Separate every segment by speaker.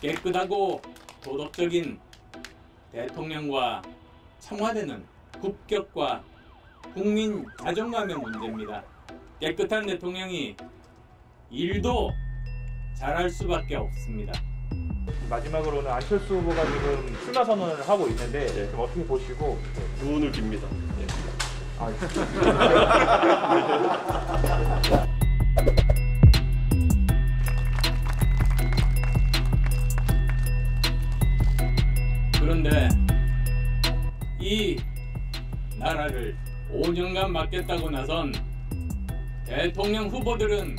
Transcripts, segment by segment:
Speaker 1: 깨끗하고 도덕적인 대통령과 청와대는 국격과 국민 자존감의 문제입니다. 깨끗한 대통령이 일도 잘할 수밖에 없습니다.
Speaker 2: 마지막으로는 안철수 후보가 지금 출마 선언을 하고 있는데 좀 어떻게 보시고
Speaker 3: 유언을 빕니다. 예.
Speaker 2: 아,
Speaker 1: 그런데 이 나라를 5년간 맡겠다고 나선 대통령 후보들은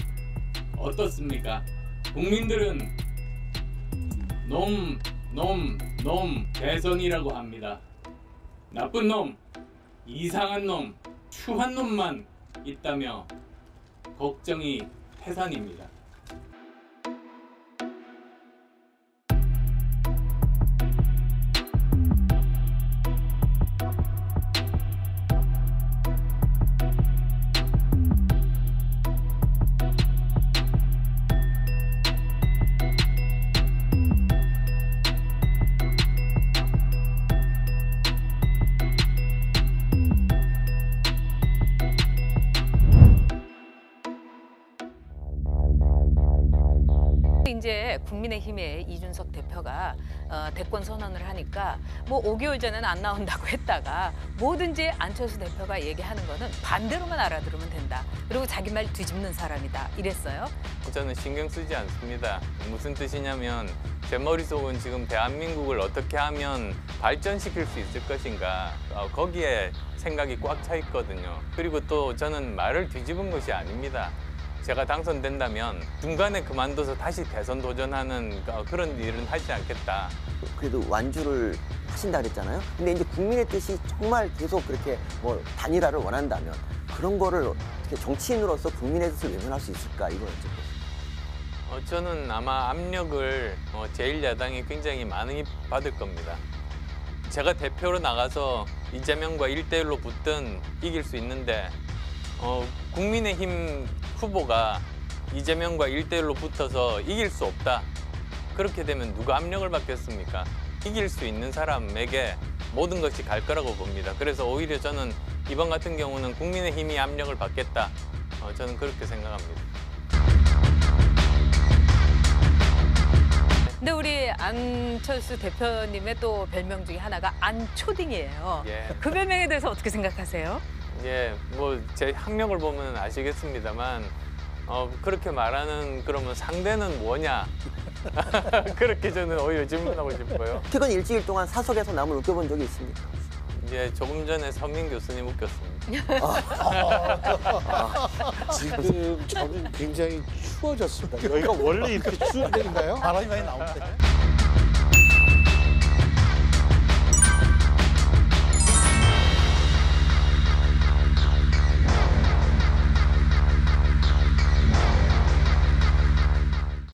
Speaker 1: 어떻습니까? 국민들은 놈, 놈, 놈 대선이라고 합니다. 나쁜 놈, 이상한 놈, 추한 놈만 있다며 걱정이 태산입니다.
Speaker 4: 이제 국민의힘의 이준석 대표가 어, 대권 선언을 하니까 뭐 5개월 전에는 안 나온다고 했다가 뭐든지 안철수 대표가 얘기하는 거는 반대로만 알아들으면 된다. 그리고 자기 말 뒤집는 사람이다. 이랬어요.
Speaker 5: 저는 신경 쓰지 않습니다. 무슨 뜻이냐면 제 머릿속은 지금 대한민국을 어떻게 하면 발전시킬 수 있을 것인가 어, 거기에 생각이 꽉 차 있거든요. 그리고 또 저는 말을 뒤집은 것이 아닙니다. 제가 당선된다면 중간에 그만둬서 다시 대선 도전하는 어, 그런 일은 하지 않겠다.
Speaker 6: 그래도 완주를 하신다 그랬잖아요. 근데 이제 국민의 뜻이 정말 계속 그렇게 뭐 단일화를 원한다면 그런 거를 어떻게 정치인으로서 국민의 뜻을 외면할 수 있을까 여쭤보세요.
Speaker 5: 어, 저는 아마 압력을 어, 제1야당이 굉장히 많이 받을 겁니다. 제가 대표로 나가서 이재명과 1대1로 붙든 이길 수 있는데 어, 국민의힘 후보가 이재명과 1대1로 붙어서 이길 수 없다. 그렇게 되면 누가 압력을 받겠습니까? 이길 수 있는 사람에게 모든 것이 갈 거라고 봅니다. 그래서 오히려 저는 이번 같은 경우는 국민의힘이 압력을 받겠다. 어, 저는 그렇게 생각합니다.
Speaker 4: 근데 우리 안철수 대표님의 또 별명 중에 하나가 안초딩이에요.
Speaker 5: 예.
Speaker 4: 그 별명에 대해서 어떻게 생각하세요?
Speaker 5: 예, 뭐 제 학력을 보면 아시겠습니다만 어, 그렇게 말하는 그러면 상대는 뭐냐? 그렇게 저는 오히려 질문하고 싶어요.
Speaker 6: 최근 일주일 동안 사석에서 남을 웃겨본 적이 있습니까?
Speaker 5: 이제 조금 전에 서민 교수님 웃겼습니다.
Speaker 3: 지금 저는 굉장히 추워졌습니다. 여기가 원래 이렇게 추운 데인가요?
Speaker 7: 바람이 많이 나올 때.